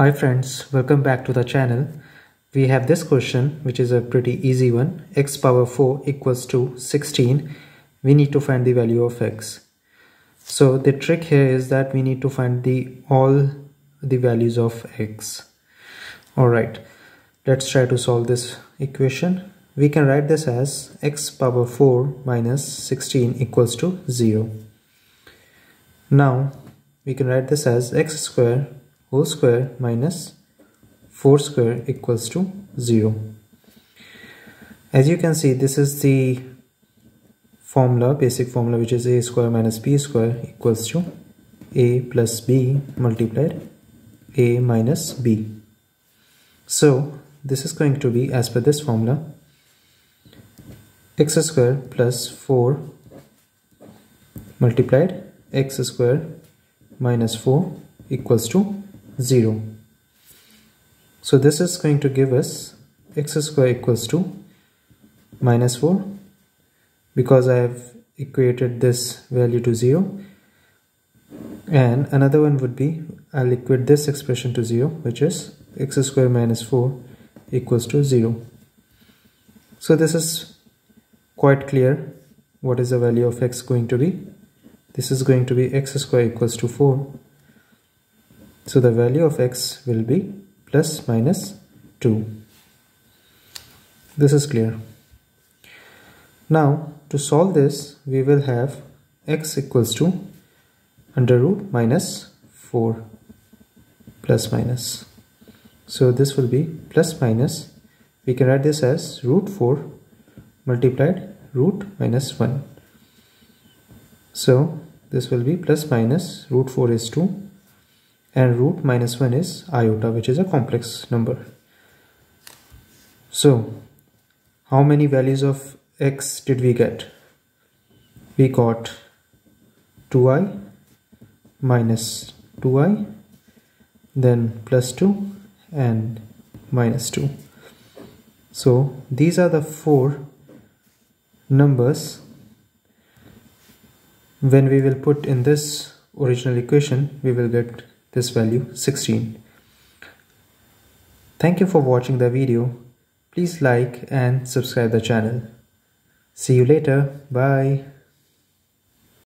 Hi friends, welcome back to the channel. We have this question which is a pretty easy one. x power 4 equals to 16. We need to find the value of x. So the trick here is that we need to find the all the values of x. Alright, let's try to solve this equation. We can write this as x power 4 minus 16 equals to 0. Now we can write this as x square whole square minus 4 square equals to 0. As you can see this is the formula basic formula which is a square minus b square equals to a plus b multiplied a minus b. So this is going to be as per this formula x square plus 4 multiplied x square minus 4 equals to 0. So this is going to give us x square equals to minus 4 because I have equated this value to 0 and another one would be I'll equate this expression to 0 which is x square minus 4 equals to 0. So this is quite clear what is the value of x going to be. This is going to be x square equals to 4 so the value of x will be plus minus 2. This is clear. Now to solve this we will have x equals to under root minus 4 plus minus. So this will be plus minus we can write this as root 4 multiplied root minus 1. So this will be plus minus root 4 is 2 and root minus 1 is iota which is a complex number. So how many values of x did we get? We got 2i minus 2i then plus 2 and minus 2. So these are the four numbers when we will put in this original equation we will get this value 16. Thank you for watching the video. Please like and subscribe the channel. See you later. Bye.